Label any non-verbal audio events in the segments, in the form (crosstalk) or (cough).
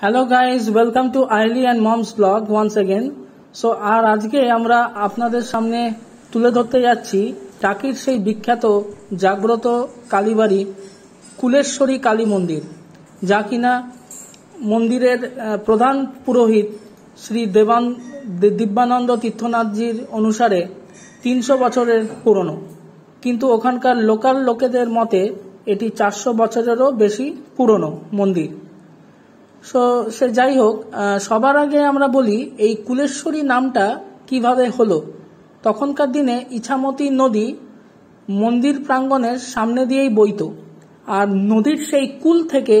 Hello guys welcome to আইলি and moms blog once again so আর আজকে আমরা আপনাদের সামনে তুলে ধরতে যাচ্ছি টাকির সেই বিখ্যাত, জাগ্রত কালীবাড়ি কুলেশ্বরী কালী মন্দির, যা কিনা মন্দিরের প্রধান পুরোহিত শ্রী দেবান দিব্যানন্দ তীর্থনাথজির অনুসারে তিনশো বছরের পুরনো। কিন্তু ওখানকার লোকাল লোকেদের মতে এটি চারশো বছরেরও বেশি পুরনো মন্দির। সো, সে যাই হোক সবার আগে আমরা বলি, এই কুলেশ্বরী নামটা কীভাবে হলো? তখনকার দিনে ইছামতি নদী মন্দির প্রাঙ্গণের সামনে দিয়েই বইত। আর নদীর সেই কুল থেকে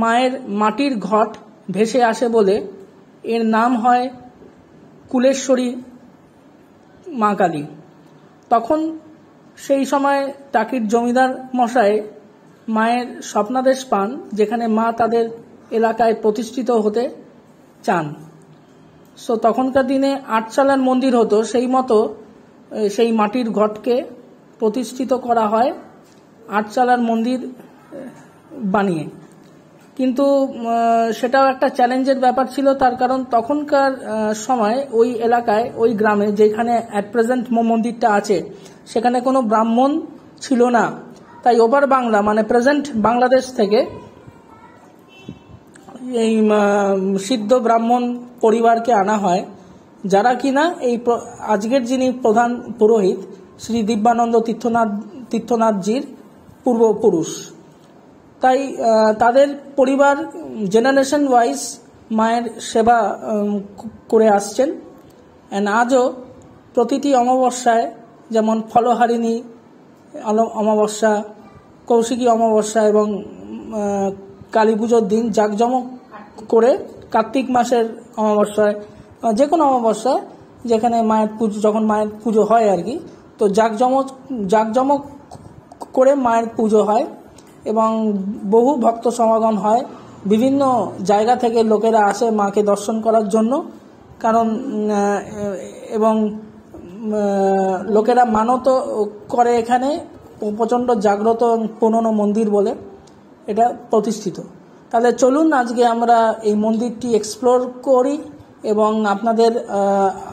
মায়ের মাটির ঘট ভেসে আসে বলে এর নাম হয় কুলেশ্বরী মা কালী। তখন সেই সময় টাকির জমিদার মশাই মায়ের স্বপ্নাদেশ পান, যেখানে মা তাদের এলাকায় প্রতিষ্ঠিত হতে চান। সো তখনকার দিনে আটচালার মন্দির হতো, সেই মতো সেই মাটির ঘটকে প্রতিষ্ঠিত করা হয় আটচালার মন্দির বানিয়ে। কিন্তু সেটাও একটা চ্যালেঞ্জের ব্যাপার ছিল, তার কারণ তখনকার সময় ওই এলাকায়, ওই গ্রামে যেখানে অ্যাট প্রেজেন্ট মন্দিরটা আছে, সেখানে কোনো ব্রাহ্মণ ছিল না। তাই ওভার বাংলা মানে প্রেজেন্ট বাংলাদেশ থেকে এই সিদ্ধ ব্রাহ্মণ পরিবারকে আনা হয়, যারা কিনা এই আজকের যিনি প্রধান পুরোহিত, শ্রী দিব্যানন্দ তীর্থনাথ, তীর্থনাথজির পূর্বপুরুষ। তাই তাদের পরিবার জেনারেশন ওয়াইজ মায়ের সেবা করে আসছেন। অ্যান্ড আজও প্রতিটি অমাবস্যায় যেমন ফলহারিণী অমাবস্যা, কৌশিকী অমাবস্যা এবং কালী পুজোর দিন জাঁকজমক করে কার্তিক মাসের অমাবস্যায় যে কোনো অমাবস্যায় যেখানে মায়ের পুজো, যখন মায়ের পুজো হয় আর কি, তো জাঁকজমক জাঁকজমক করে মায়ের পুজো হয় এবং বহু ভক্ত সমাগম হয় বিভিন্ন জায়গা থেকে লোকেরা আসে মাকে দর্শন করার জন্য। কারণ এবং লোকেরা মানত করে এখানে প্রচণ্ড জাগ্রত পুরনো মন্দির বলে এটা প্রতিষ্ঠিত। তাহলে চলুন আজকে আমরা এই মন্দিরটি এক্সপ্লোর করি এবং আপনাদের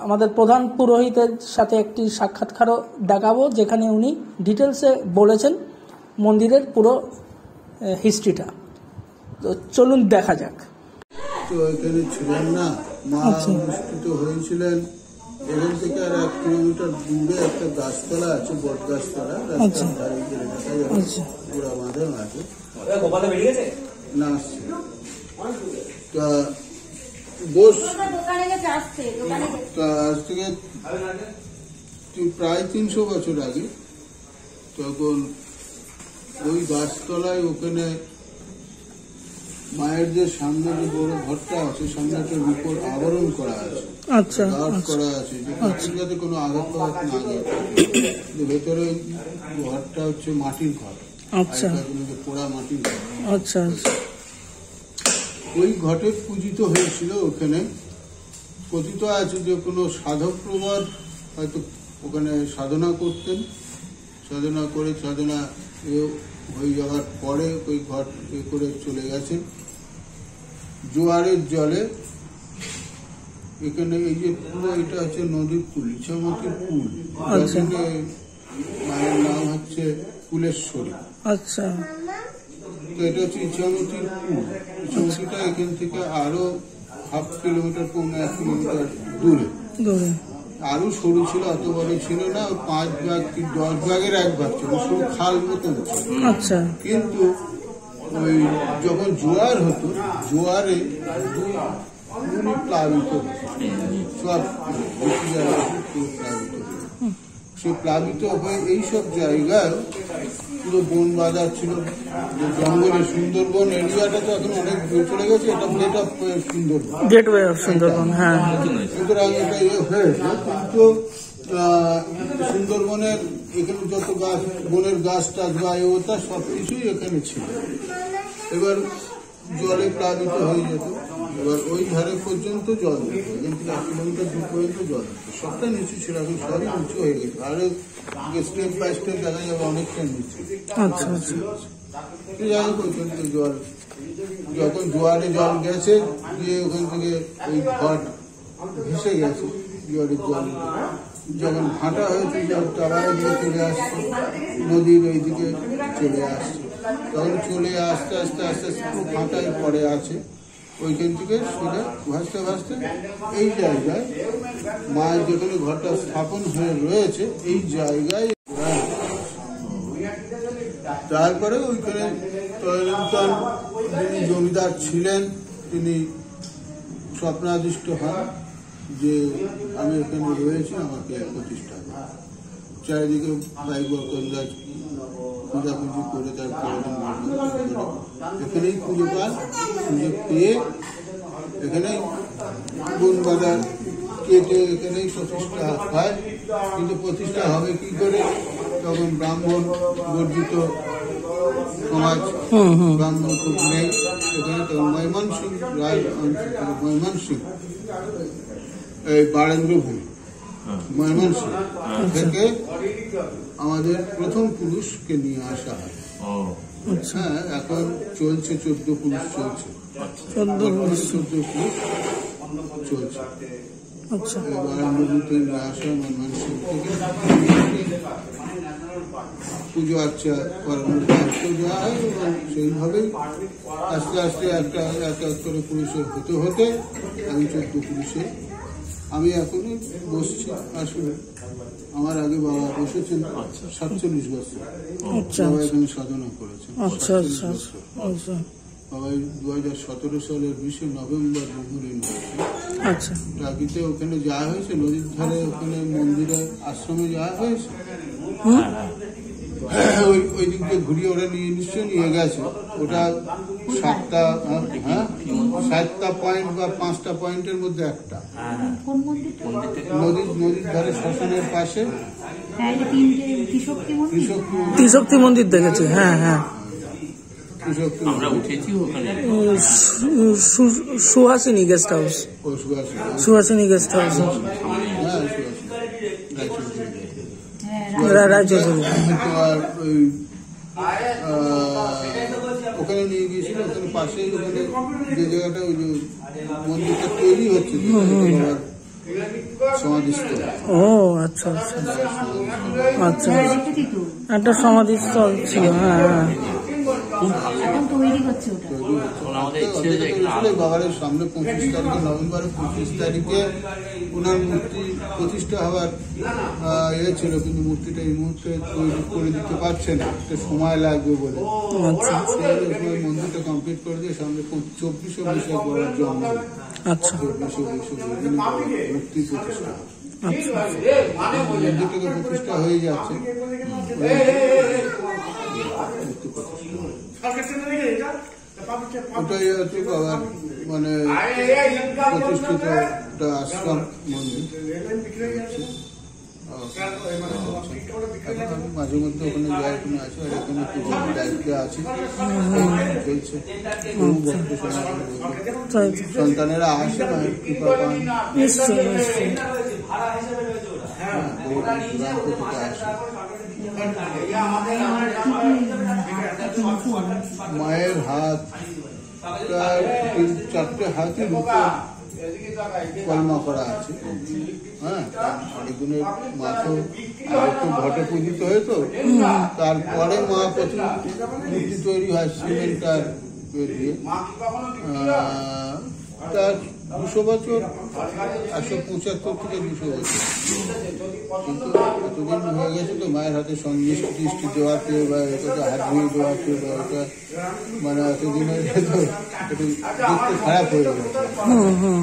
আমাদের প্রধান পুরোহিতের সাথে একটি সাক্ষাৎকারও দেখাবো যেখানে উনি ডিটেলসে বলেছেন মন্দিরের পুরো হিস্ট্রিটা তো চলুন দেখা যাক। তো এখানে ছিলেন না মা আচ্ছা। অনুষ্ঠিত হয়েছিলেন। এখান থেকে আর এক কিলোমিটার দূরে একটা গাছতলা আছে বট গাছতলা আচ্ছা। রাস্তার ধারে গেলে দেখা যাবে। আচ্ছা। পুরা বাঁধানো আছে। গোপালে বেরিয়ে গেছে না আসছে তা বোস তা আজ থেকে প্রায় তিনশো বছর আগে তখন ওই গাছতলায় ওখানে মায়ের যে সামনে যে বড় ঘরটা আছে সামনেটার উপর আবরণ করা আছে। আচ্ছা আচ্ছা। করা আছে যাতে কোনো আঘাত না যায় ভেতরে ঘরটা হচ্ছে মাটির ঘর। আচ্ছা। পোড়া আচ্ছা আচ্ছা। ওই ঘটে পূজিত হয়েছিল ওখানে। কথিত আছে যে কোনো সাধক প্রবার হয়তো ওখানে সাধনা করতেন। সাধনা করে সাধনা হয়ে যাওয়ার পরে ওই ঘট এ করে চলে গেছেন। জোয়ারের জলে এখানে এই যে পুরো এটা হচ্ছে নদীর পুল আচ্ছা। যার মায়ের নাম হচ্ছে কুলেশ্বরী। আচ্ছা। তো এটা হচ্ছে ইছামতির কুল ইছামতিটা এখান থেকে আরও হাফ কিলোমিটার পৌনে এক কিলোমিটার দূরে। দূরে। আরও সরু ছিল অত বড় ছিল না পাঁচ ভাগ কি দশ ভাগের এক ভাগ ছিল সরু খাল মতন আচ্ছা। কিন্তু ওই যখন জোয়ার হতো জোয়ারে প্লাবিত সব প্লাবিত সে প্লাবিত হয়ে এইসব জায়গায় পুরো বন বাজার ছিল। জঙ্গলে সুন্দরবন এরিয়াটা তো এখন অনেক চলে গেছে এটা plate of Sundarban gateway of Sundarban হ্যাঁ। সুতরাং এটা ইয়ে হয়েছে কিন্তু সুন্দরবনের এখানে যত গাছ বনের গাছ টাছ বা এ ওটা সব কিছুই এখানে ছিল। এবার জলে প্লাবিত হয়ে যেত। এবার ওই ধারে পর্যন্ত জল যেত এখান থেকে এক কিলোমিটার দূর পর্যন্ত জল যেত সবটা নিচু ছিল এখন সবই নিচু হয়ে গেছে। আরও স্টেপ বাই স্টেপ দেখা যাবে অনেকটা নিচু। আচ্ছা আচ্ছা। যাই হোক ওইখান থেকে জল যখন জোয়ারে জল গেছে গিয়ে ওখান থেকে ওই ঘর ভেসে গেছে জোয়ারের জল যখন ভাটা হয়েছে জল টাবার দিকে চলে আসছে নদীর ওই দিকে চলে আসছে। তখন চলে আসতে আস্তে আস্তে আস্তে পুরো ভাটায় পড়ে আছে। ওইখান থেকে সেটা ভাসতে ভাসতে এই জায়গায় মায়ের যেখানে ঘরটা স্থাপন হয়ে রয়েছে, এই জায়গায় তারপরে ওইখানে যিনি জমিদার ছিলেন, তিনি স্বপ্নাদিষ্ট হন যে আমি এখানে রয়েছি, আমাকে প্রতিষ্ঠা। চারিদিকে গাছ পূজাপুজি করে তার এখানেই পুজো পান পুজো পেয়ে এখানেই গুণ বাজার কেটে এখানেই প্রতিষ্ঠা হয় কিন্তু প্রতিষ্ঠা হবে কি করে? তখন ব্রাহ্মণ বর্জিত সমাজ হুম হুম। ব্রাহ্মণ খুব নেই। এখানে তো ময়মন সিং রায় অঞ্চল থেকে ময়মন সিং এই বারেন্দ্রভূমি। ময়মন থেকে আমাদের প্রথম পুরুষকে নিয়ে আসা হয়। আচ্ছা হ্যাঁ এখন চলছে চোদ্দ পুরুষ চলছে। চোদ্দ বর্তমানে চোদ্দ পুরুষ চলছে। আচ্ছা। বারান্নবীতে নিয়ে আসা মনমোহন থেকে। পুজো আর্চা করানোর দায়িত্ব দেওয়া হয় এবং সেইভাবেই আস্তে আস্তে একটা এক এক করে পুরুষের হতে হতে আমি চোদ্দ পুরুষে আমি এখনই বসছি আসলে। আমার আগে বাবা বসেছেন সাতচল্লিশ বছর। আচ্ছা বাবা এখানে সাধনা করেছেন। আচ্ছা আচ্ছা 47 বছর। আচ্ছা। বাবা দু হাজার সতেরো সালের বিশে নভেম্বর মুহুরিন হয়েছে আচ্ছা। টাকিতে ওখানে যাওয়া হয়েছে নদীর ধারে ওখানে মন্দিরে আশ্রমে যাওয়া হয়েছে? ওই ওই দিক দিয়ে ঘুরিয়ে ওরা নিয়ে নিশ্চয়ই নিয়ে গেছে। ওটা সাতটা হ্যাঁ, হ্যাঁ সাতটা পয়েন্ট বা পাঁচটা পয়েন্টের মধ্যে একটা। হ্যাঁ হ্যাঁ নদীর নদীর ধারে শ্মশানের পাশে। হ্যাঁ ত্রিশক্তি মন্দির। কৃষক দেখেছি হ্যাঁ হ্যাঁ Suhasini guest house. Suhasini. Guest house হ্যাঁ সুহাসিনী। হ্যাঁ রা- রায়চৌধুরী ওখানে নিয়ে গিয়েছিল ওখানে পাশেই ওখানে যে জায়গাটা ওই যে মন্দিরটা তৈরি হচ্ছে ও আচ্ছা আচ্ছা আচ্ছা হ্যাঁ একটা সমাধিস্থল ছিল হ্যাঁ হ্যাঁ। তৈরি হচ্ছে ওটা। বাবারের সামনে পঁচিশ তারিখে নভেম্বরের পঁচিশ তারিখে ওনার মূর্তি প্রতিষ্ঠা হওয়ার ইয়ে ছিল কিন্তু মূর্তিটা এই মুহূর্তে তৈরি করে দিতে পারছে না। একটা সময় লাগবে বলে। আচ্ছা সময় মন্দিরটা কমপ্লিট করে দিয়ে সামনে চব্বিশে বৈশাখ বাবার জন্ম। আচ্ছা। চব্বিশে বৈশাখ মূর্তি প্রতিষ্ঠা। আচ্ছা। মন্দিরটাকে প্রতিষ্ঠা হয়ে যাচ্ছে। ওটাই হচ্ছে বাবার মানে প্রতিষ্ঠিত একটা আশ্রম মন্দির মাঝে মধ্যে ওখানে যাই ওখানে আছি আর এখানে পুজোর দায়িত্বে আছি চলছে। সন্তানেরা আসে মায়ের কৃপা পান নিশ্চয়ই নিশ্চয়ই বহু দূরান্ত থেকে আসে মায়ের হাত প্রায় চারটে হাতের উপর কলমা করা আছে। হ্যাঁ এগুলোর মা তো তো ঘটে পূজিত হয়তো। তারপরে মা মূর্তি তৈরি হয় সিমেন্ট ইয়ে দিয়ে। আহ, তার দুশো বছর একশো পঁচাত্তর থেকে দুশো বছর। কিন্তু এতদিন হয়ে গেছে তো মায়ের হাতে সন্দেশ দৃষ্টি দেওয়াতে বা এটা হাত ধুয়ে দেওয়াতে বা এটা মানে এতদিন হয়ে গেছে তো একটু দেখতে খারাপ হয়ে গেছে।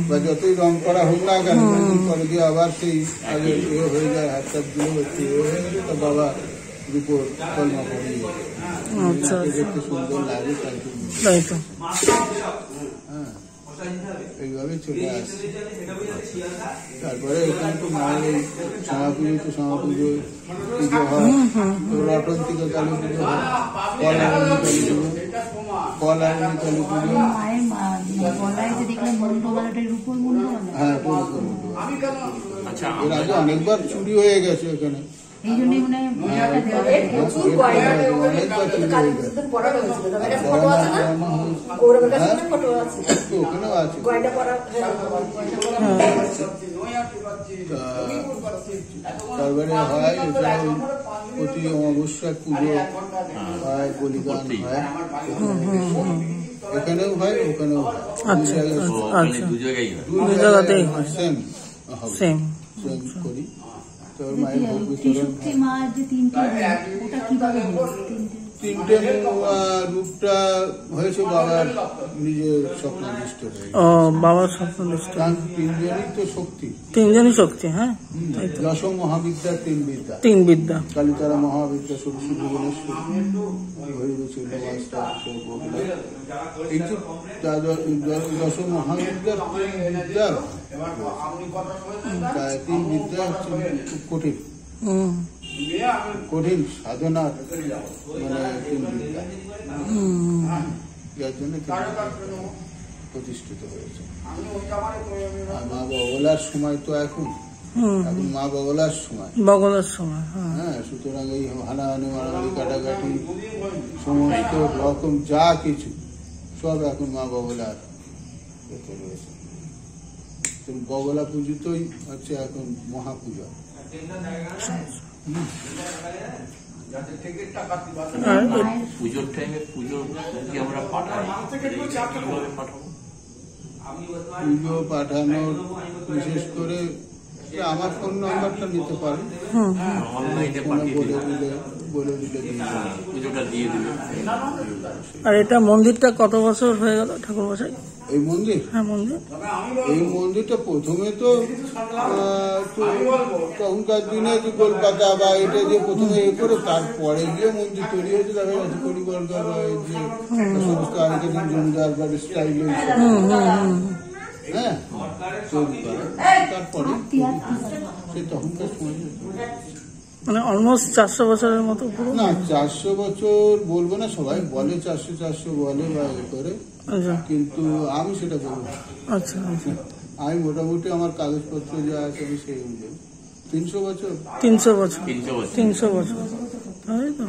বা যতই রং করা হোক না কেন পরে দিয়ে আবার সেই আগে ইয়ে হয়ে যায় হাত টাতগুলো একটু ইয়ে হয়ে গেছে তো বাবা রূপোর কলমা পড়িয়ে আচ্ছা আচ্ছা। দেখতে সুন্দর লাগে তাই তো। হ্যাঁ। এইভাবে চলে আসছে তারপরে এখানে তো মায়ের শ্যামা পুজো তো শ্যামা পুজো পুজো হয় রটন থেকে কালী পুজো হয় কলারণী কালী পুজো কালী পুজো হ্যাঁ এর আগে অনেকবার চুরি হয়ে গেছে এখানে এই জন্যই মনে হয় দেওয়া হ্যাঁ, যায়। প্রচুর গয়না কালী পুজোতে পরানো হয়েছিল তবে একটা ফটো আছে না? গৌরবের কাছে হ্যাঁ? ফটো আছে। তো ওখানেও আছে। গয়না পরা হ্যাঁ। তারপরে হয়। প্রতি অমাবস্যার পুজো হয় বলিদান হয়। এখানেও হয়। ওখানেও হয় আচ্ছা, জায়গায় দু জায়গায় হয়। দুই দুই জায়গাতেই জায়গায় সেম সেম মায়ের যে তিনটে ওটা কীভাবে হলো? তিনটে রূপটা হয়েছে বাবার নিজের স্বপ্নদৃষ্ট ও বাবার তিনজনই তো শক্তি। তিনজনই শক্তি হ্যাঁ। দশ মহাবিদ্যার তিন বিদ্যা। তিন বিদ্যা। কালিতারা মহাবিদ্যা সরস্বতী ভুবনেশ্বরী হরিবচন্দ্র মাস্টার সৌগোপলা। এই যে তা- দ- দ- দশ মহাবিদ্যার তিন বিদ্যা তিন বিদ্যা হচ্ছে কঠিন। হুম। কঠিন সাধনার মানে জন্য প্রতিষ্ঠিত হয়েছে। আর মা বগলার সময় তো এখন। এখন মা বগলার সময়। বগলের সময় হ্যাঁ। হ্যাঁ সুতরাং এই হানাহানি মারামারি কাটাকাটি সমস্ত রকম যা কিছু সব এখন মা বগলার এতে রয়েছে। বগলা পুজোতেই হচ্ছে এখন মহাপূজা। পুজোর টাইমে পুজো কি আমরা পাঠাই পাঠাবো? পুজো পাঠানোর বিশেষ করে আমার ফোন নাম্বারটা নিতে পারেন অনলাইনে পাঠিয়ে পাঠিয়ে আর এটা মন্দিরটা কত বছর হয়ে গেল ঠাকুর মশাই? এই মন্দির? হ্যাঁ মন্দির। এই মন্দিরটা প্রথমে তো তখনকার দিনে যে কলকাতা বা এটা যে প্রথমে এ করে তারপরে গিয়ে মন্দির তৈরি হয়েছে দেখা যাচ্ছে পরিকল্পনা যে সমস্ত আগের জমিদার বাড়ি স্টাইল হ্যাঁ তারপরে সে তখনকার সময়। মানে অলমোস্ট চারশো বছরের মতো পুরো? না চারশো বছর বলব না সবাই বলে চারশো চারশো বলে বা করে। আচ্ছা। কিন্তু আমি সেটা বলব আচ্ছা আচ্ছা। আমি মোটামুটি আমার কাগজপত্র যা আছে আমি সেই অনুযায়ী। তিনশো বছর? তিনশো বছর। তিনশো বছর। তিনশো বছর। তাই তো?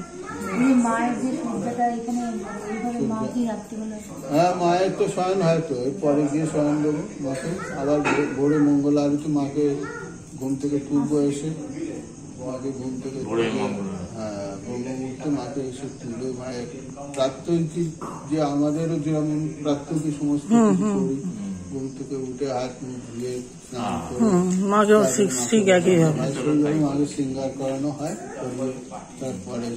হ্যাঁ মায়ের তো শয়ন হয় তো এর পরে গিয়ে শয়ন দেবো মাকে। আবার ভো- ভোরে মঙ্গল আরতি মাকে ঘুম থেকে তুলবো এসে। মাকে ঘুম থেকে। হ্যাঁ ব্রহ্ম মাকে এসে তুলে মায়ের প্রাত্যহিক যে আমাদেরও যেমন প্রাত্যহিক সমস্ত কিছু করি। ঘুম থেকে উঠে হাত মুখ ধুয়ে স্নান করে হুম মাকেও ঠিক আর মাকে শৃঙ্গার করানো হয় তারপরে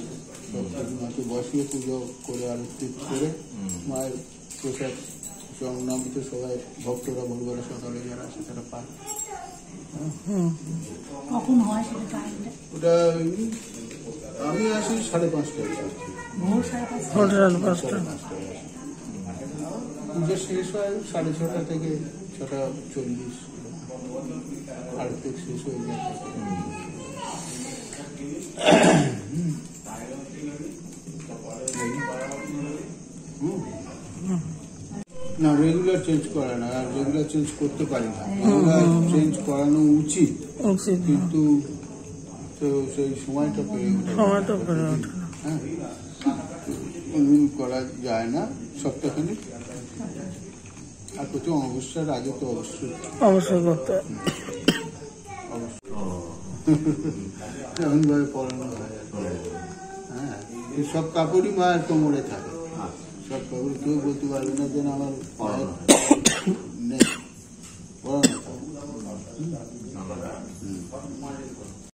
মাকে বসিয়ে পুজো করে আরতি করে মায়ের প্রসাদ সংনামিত সবাই ভক্তরা ভোরবেলা সকালে যারা আসে তারা পায়। কখন হয় সেটা টাইমটা ওটা আমি আসি সাড়ে পাঁচটায়। ভোর সাড়ে পাঁচটা পাঁচটা পুজো শেষ হয় সাড়ে ছটা থেকে ছটা চল্লিশ। আরতি শেষ হয়ে যায়। হুম। না রেগুলার চেঞ্জ করে না আর রেগুলার চেঞ্জ করতে পারি না। চেঞ্জ করানো উচিত কিন্তু তো সেই সময়টা পেয়ে সময়টা হ্যাঁ করা যায় না সপ্তাহখানি আর প্রতি অমাবস্যার আগে তো অবশ্যই। অবশ্যই করতে। (laughs) এমনভাবে পড়ানো হয় হ্যাঁ সব কাপড়ই মায়ের কোমরে থাকে। কেউ বলতে পারবে না যেন আমার